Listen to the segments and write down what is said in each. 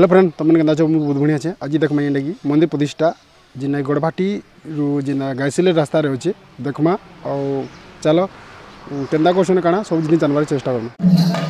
Hello friend, तुमने के मुझे बहुत बढ़िया छे। आज देखमा जेनटाकि मंदिर प्रतिष्ठा जेना गड़भाटी रु जेना गायसिले रास्त अच्छे देखमा आ चल के कौशन काଣା सब जिन जानवर चेस्टा करना।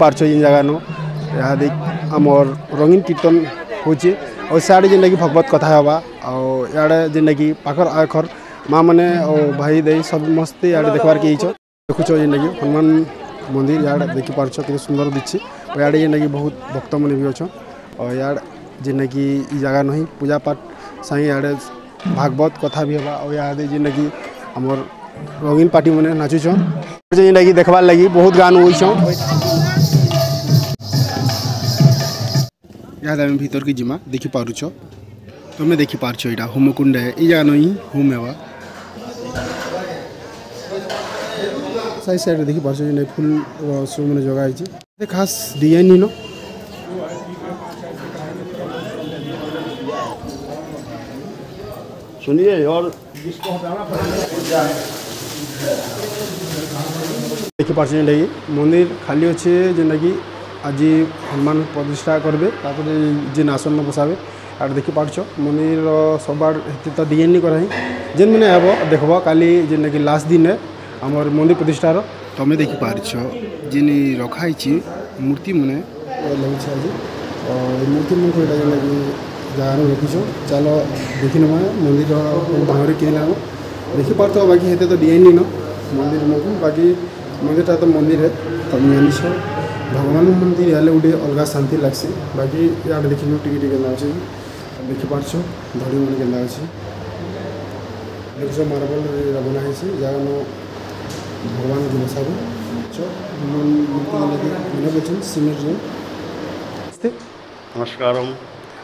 ପାରୁଛ ଯେନ୍ ଜାଗାନ ଇହାଦେ ଆମର୍ ରଙ୍ଗୀନ କୀର୍ତ୍ତନ ହଉଛେ ଆଉ ସିଆଡ଼େ ଯେନ୍ଟାକି ଭଗବତ କଥା ହେବା ଆଉ ଇଆଡ଼େ ଯେନ୍ଟାକି ପାଖର ଆଖର ମା' ମାନେ ଆଉ ଭାଇ ଦେଇ ସମସ୍ତେ ଇଆଡ଼େ ଦେଖବାର୍କେ ହେଇଛ ଦେଖୁଛ ଯେନ୍ଟାକି ହନୁମାନ ମନ୍ଦିର ଇଆଡ଼େ ଦେଖିପାରୁଛ କେତେ ସୁନ୍ଦର ଦିଶଛି ଆଉ ଇଆଡ଼େ ଯେନ୍ଟାକି ବହୁତ ଭକ୍ତମାନେ ବି ଅଛନ୍ ଆଉ ଇଆଡ଼େ ଯେନ୍ଟାକି ଇ ଜାଗା ନହିଁ ପୂଜା ପାଠ ସାଙ୍ଗେ ଇଆଡ଼େ ଭାଗବତ କଥା ବି ହେବା ଆଉ ଇହାଦେ ଯେନ୍ଟାକି ଆମର୍ ରଙ୍ଗୀନ ପାର୍ଟିମାନେ ନାଚୁଛନ୍ ଯେନ୍ଟାକି ଦେଖବାର୍ ଲାଗି ବହୁତ ଗାନ ହଉଛନ୍ ଇହାଦେ ଆମେ ଭିତରକେ ଯିମା ଦେଖିପାରୁଛ ତମେ ଦେଖିପାରୁଛ ଏଇଟା ହୋମକୁଣ୍ଡ ଏଇ ଜାଗାନ ହିଁ ହୋମ ହେବା ସାଇଡ୍ ସାଇଡ଼୍ରେ ଦେଖିପାରୁଛ ଯେନ୍ ଫୁଲ ସବୁମାନେ ଜଗା ହେଇଛି ଖାସ୍ ଡିଜାଇନ୍ ନ सुनिए और ଦେଖିପାରୁଛ ଯେନ୍ଟାକି ମନ୍ଦିର ଖାଲି ଅଛେ ଯେନ୍ଟାକି ଆଜି ହନୁମାନ ପ୍ରତିଷ୍ଠା କରିବେ ତାପରେ ଯେନ୍ ଆସନ ବସାବେ ଆର୍ ଦେଖିପାରୁଛ ମନ୍ଦିରର ସବୁଆଡ଼ ହେତେ ତ ଡିଜାଇନ୍ ନି କରାହିଁ ଯେନ୍ ମାନେ ହେବ ଦେଖ୍ବ କାଲି ଯେନ୍ଟାକି ଲାଷ୍ଟ ଦିନେ ଆମର ମନ୍ଦିର ପ୍ରତିଷ୍ଠାର ତମେ ଦେଖିପାରୁଛ ଯେନ୍ ରଖା ହେଇଛି ମୂର୍ତ୍ତି ମାନେ ଲାଗୁଛି ଆଜି ଏ ମୂର୍ତ୍ତି ମାନଙ୍କୁ ଏଇଟା ଯେନ୍ଟାକି ଜାଗାରୁ ରଖିଛ ଚାଲ ଦେଖିନେମା ମନ୍ଦିର ଭାବରେ କିଏ ନେବ ଦେଖିପାରୁଥିବ ବାକି ହେତେ ତ ଡିଜାଇନ୍ ନି ନ ମନ୍ଦିର ମାନଙ୍କୁ ବାକି ମନ୍ଦିରଟା ତ ମନ୍ଦିର ହେ ତମେ ଜାଣିଛ ଭଗବାନ ମନ୍ଦିର ହେଲେ ଗୋଟେ ଅଲଗା ଶାନ୍ତି ଲାଗ୍ସି ବାକି ଇଆଡ଼େ ଦେଖିନୁ ଟିକେ ଟିକେ କେନ୍ତା ଅଛି ଦେଖିପାରୁଛ ଧଡ଼ି ମାନେ କେନ୍ତା ଅଛି ଦେଖୁଛ ମାର୍ବଲରେ ବନା ହେଇଛି ଜାଗାନ ଭଗବାନ ବସାବୁ ମୂର୍ତ୍ତି ଯେନ୍ଟାକି ମନେ କରୁଛନ୍ ସିମେଣ୍ଟରେ नमस्कारम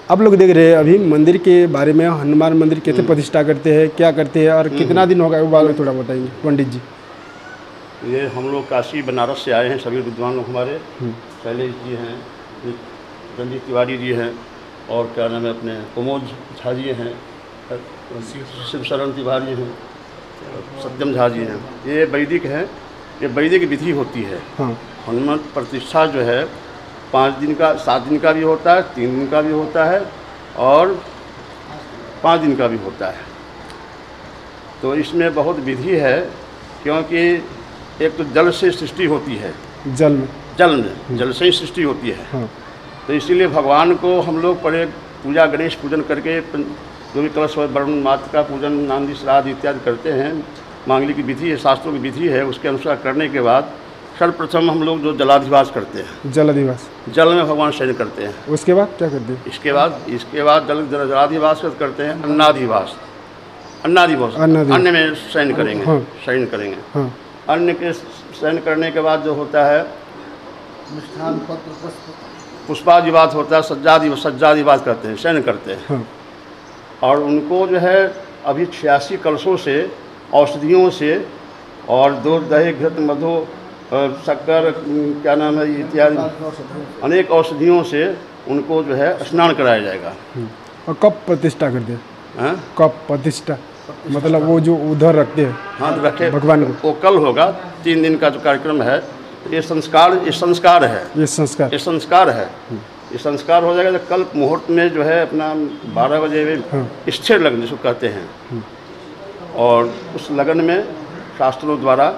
आप लोग देख रहे हैं अभी मंदिर के बारे में हनुमान मंदिर कैसे प्रतिष्ठा करते हैं क्या करते हैं और कितना दिन होगा वो बारे में थोड़ा बताएंगे पंडित जी ये हम लोग काशी बनारस से आए हैं सभी विद्वान लोग हमारे। शैलेश जी हैं रंजीत तिवारी जी हैं और क्या नाम है अपने कुमोद झा जी हैं शिव शरण तिवारी हैं सत्यम झा जी हैं। ये वैदिक हैं ये वैदिक विधि होती है। हाँ। हनुमान प्रतिष्ठा जो है पाँच दिन का सात दिन का भी होता है तीन दिन का भी होता है और पाँच दिन का भी होता है। तो इसमें बहुत विधि है क्योंकि एक तो जल से सृष्टि होती है। जल में। जल में जल से ही सृष्टि होती है। हाँ। तो इसीलिए भगवान को हम लोग पहले पूजा गणेश पूजन करके जो भी कलश वरुण मात का पूजन नांदी श्राद्ध इत्यादि करते हैं मांगली की विधि है शास्त्रों की विधि है उसके अनुसार करने के बाद सर्वप्रथम हम लोग जो जलाधिवास करते हैं। जल अधिवास जल में भगवान शयन करते हैं। उसके बाद क्या करते हैं? इसके बाद इसके बाद जल जल- जलाधिवास करते हैं अन्नाधिवास। अन्नाधिवास। अन्न में शयन करेंगे। हाँ। शयन करेंगे। हाँ अन्न के शयन करने के बाद जो होता है पुष्पादिवाद होता है सज्जादि सज्जादिवाद करते हैं शयन करते हैं। हाँ। और उनको जो है अभी छियासी कलशों से औषधियों से और दूध दही घृत मधु शक्कर क्या नाम है इत्यादि अनेक औषधियों से उनको जो है स्नान कराया जाएगा। और कब प्रतिष्ठा कर दे? हाँ? कब प्रतिष्ठा? मतलब वो जो उधर रखते हैं हाथ तो रखे। भगवान को। वो कल होगा तीन दिन का जो कार्यक्रम है ये संस्कार ये संस्कार है। ये संस्कार। ये संस्कार है। ये संस्कार हो जाएगा जब कल मुहूर्त में जो है अपना बारह बजे में स्थिर लग्न जिसको कहते हैं। और उस लगन में शास्त्रों द्वारा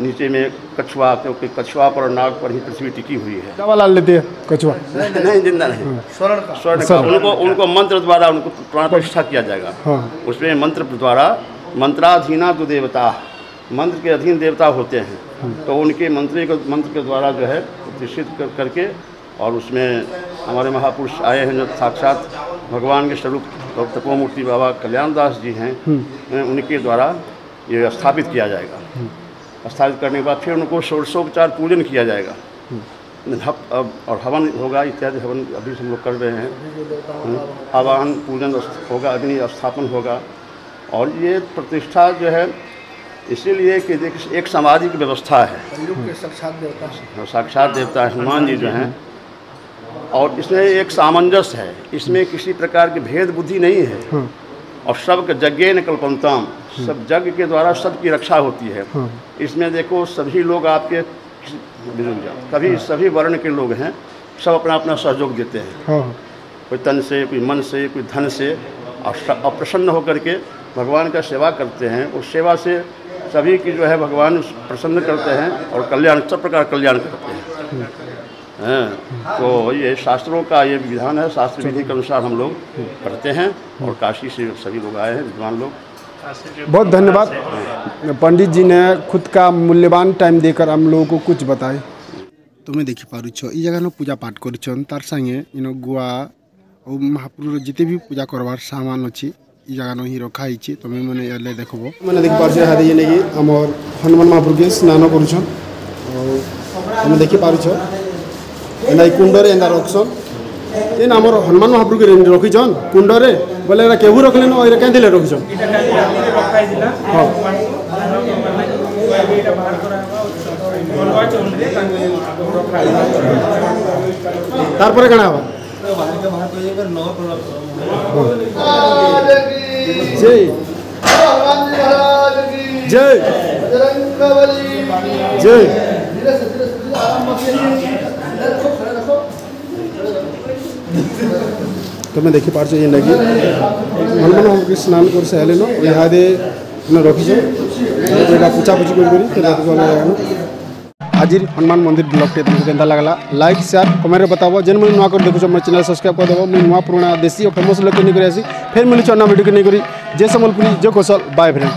नीचे में कछुआ क्योंकि कछुआ पर और नाग पर ही पृथ्वी टिकी हुई है। क्या वाला लेते हैं कछुआ। नहीं ज़िंदा नहीं। स्वर्ण का। स्वर्ण का। उनको उनको मंत्र द्वारा उनको प्राण प्रतिष्ठा किया जाएगा। हाँ। उसमें मंत्र द्वारा मंत्राधीना जो देवता मंत्र के अधीन देवता होते हैं। तो उनके मंत्री को मंत्र के द्वारा जो है प्रतिष्ठित कर, करके और उसमें हमारे महापुरुष आए हैं जो साक्षात भगवान के स्वरूप और तपोमूर्ति बाबा कल्याण दास जी हैं उनके द्वारा ये स्थापित किया जाएगा। स्थापित करने के बाद फिर उनको षोडशोपचार पूजन किया जाएगा। हप अब और हवन होगा इत्यादि हवन अभी हम लोग कर रहे हैं। आवाहन पूजन होगा अग्नि स्थापन होगा। और ये प्रतिष्ठा जो है इसीलिए कि देखिए एक सामाजिक व्यवस्था है। साक्षात देवता साक्षात देवता हनुमान जी जो हैं। और इसमें एक सामंजस्य है। इसमें किसी प्रकार की भेद बुद्धि नहीं है। हाँ और सबके यज्ञ न कल्पनताम सब यज्ञ के द्वारा सबकी रक्षा होती है। हाँ। इसमें देखो सभी लोग आपके बिजुल जाओ सभी सभी वर्ण के लोग हैं सब अपना अपना सहयोग देते हैं। हाँ। कोई तन से कोई मन से कोई धन से और स- और प्रसन्न होकर के भगवान का सेवा करते हैं। उस सेवा से सभी की जो है भगवान प्रसन्न करते हैं और कल्याण सब प्रकार कल्याण करते हैं। तो ये शास्त्रों का ये विधान है शास्त्र विधि के अनुसार हम लोग पढ़ते हैं और काशी से सभी लोग आए हैं विद्वान लोग। बहुत धन्यवाद। पंडित जी ने खुद का मूल्यवान टाइम देकर हम लोगों को कुछ बताए तुम्हें तो देखी पार्छ ये जगह पूजा पाठ कर तार संगे इन गुआ और महाप्रभुर जिते भी पूजा करवार सामान अच्छे ये जगह न ही रखा ही तुम्हें तो मैंने ये देख मैंने देख पार हाथ ये नहीं कि आम हनुमान महाप्रभु के स्नान कर देखी पार ଏନ୍ତା ଇ କୁଣ୍ଡରେ ଏନ୍ତା ରଖସନ୍ ଏନ୍ ଆମର ହନୁମାନ ମହାପ୍ରଭୁକେ ଏନ୍ ରଖିଛନ୍ କୁଣ୍ଡରେ ବୋଲେ ଏଇଟା କେବୁ ରଖିଲେନ ଏଇଟା କେନ୍ତିଲେ ରଖିଛନ୍ ହଁ ତାରପରେ କାଣା ହବା ଜୟ ଜୟ ଜୟ તમે દેખી પાડશો એ નગી હનુમાન હોમકૃષ્ણ સ્નાન કરશે હેલેનો યાદે ଆମେ ରଖିଛୁ ଏଇଟା ପୁଛାପୁଛି କରିକରି ଆଜିର ହନୁମାନ ମନ୍ଦିର ବ୍ଲଗ୍ଟେ ତୁମକୁ କେନ୍ତା ଲାଗ୍ଲା ଲାଇକ୍ ସେୟାର କମେଣ୍ଟରେ ବତାବ ଯେନ୍ ମୁଇଁ ନୂଆ କରି ଦେଖୁଛ ମୋ ଚ୍ୟାନେଲ୍ ସବସ୍କ୍ରାଇବ୍ କରିଦେବ ମୁଇଁ ନୂଆ ପୁରୁଣା ଦେଶୀ ଓ ଫେମସ୍ ଲୋକକେ ନେଇକରି ଆସି ଫେର୍ ମିଳୁଛୁ ଅନ୍ୟ ଭିଡ଼ିଓକେ ନେଇକରି ଜୟ ସମ୍ବଲପୁରୀ ଜୟ କୌଶଲ ବାଏ ଫ୍ରେଣ୍ଡ